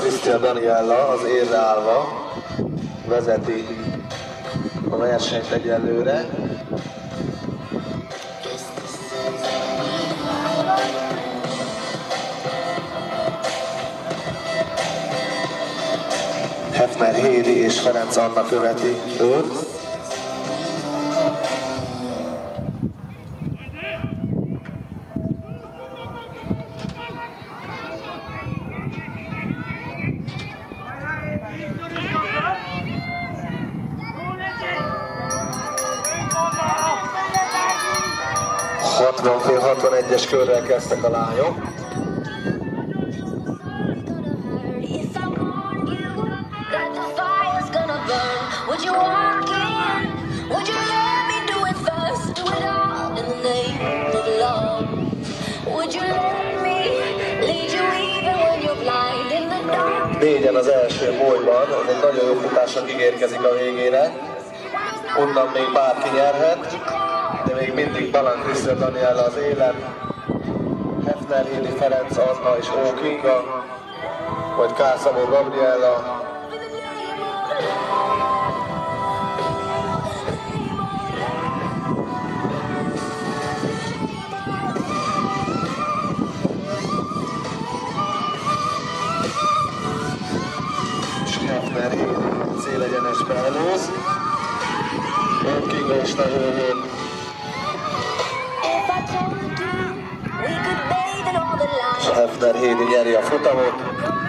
Krisztia Daniella az érre állva vezeti a versenyt egyelőre. Hédi és Ferenc Anna követi őt. Fél 61-es körrel kezdtek a lányok. Négyen az első bolyban, ez egy nagyon jó futásnak ígérkezik a végére. Onnan még bárki nyerhet, de még mindig Balan Krisztia Daniela az élen. Hefner Hédi Ferenc Anna és Ó Kinga, vagy Kászabó Gabriela, in all the és light, Hefner Hédi nyeri a futamot.